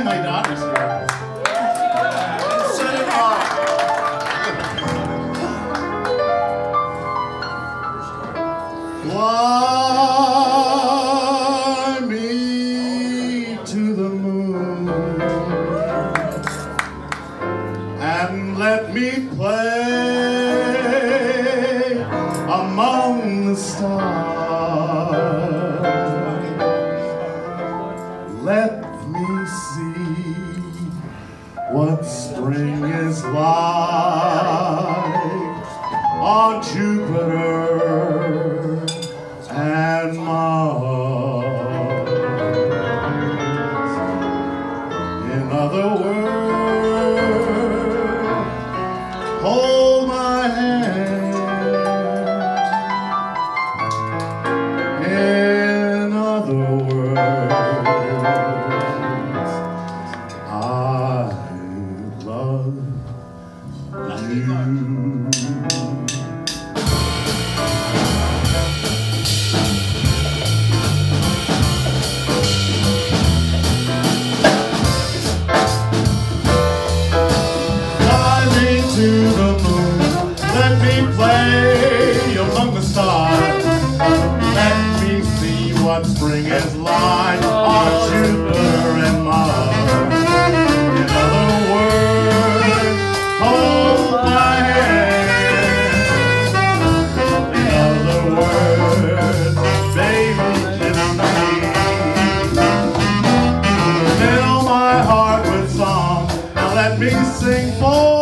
And my daughter's here. Fly me to the moon and let me play among the stars. Let me see what spring is like on Jupiter and Mars. In other words, hold my hand. In other words, what spring is like on Jupiter and Mars. In other words, hold my hand. In other words, baby, me. Fill my heart with song and let me sing forevermore.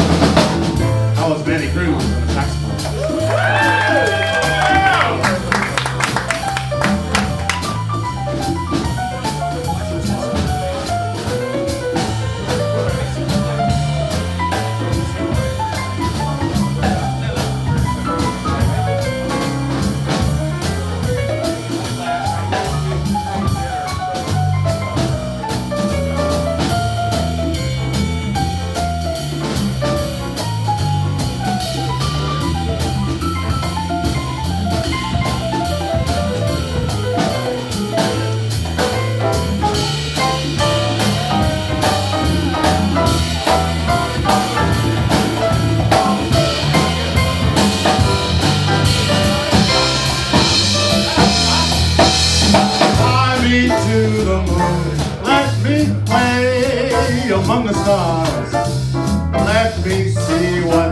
That among the stars. Let me see what